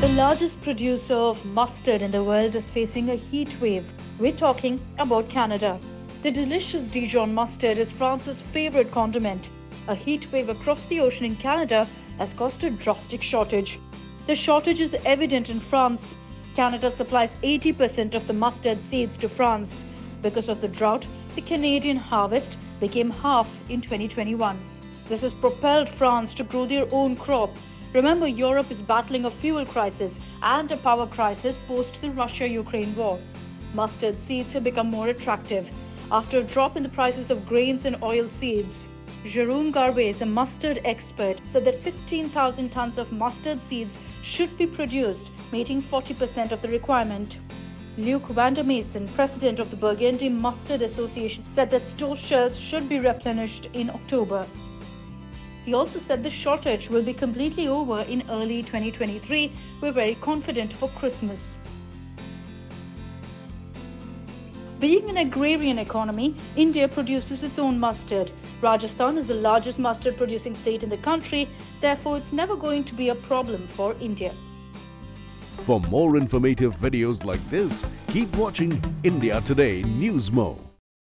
The largest producer of mustard in the world is facing a heat wave. We're talking about Canada. The delicious Dijon mustard is France's favorite condiment. A heat wave across the ocean in Canada has caused a drastic shortage. The shortage is evident in France. Canada supplies 80% of the mustard seeds to France. Because of the drought, the Canadian harvest became half in 2021. This has propelled France to grow their own crop Remember, Europe is battling a fuel crisis and a power crisis post the Russia Ukraine war. Mustard seeds have become more attractive after a drop in the prices of grains and oil seeds. Jerome Gervais, a mustard expert, said that 15,000 tons of mustard seeds should be produced, meeting 40% of the requirement. Luc Vandermaesen, president of the Burgundy Mustard Association, said that store shelves should be replenished in October. He also said the shortage will be completely over in early 2023. We're very confident for Christmas. Being an agrarian economy, India produces its own mustard. Rajasthan is the largest mustard producing state in the country, therefore, it's never going to be a problem for India. For more informative videos like this, keep watching India Today Newsmo.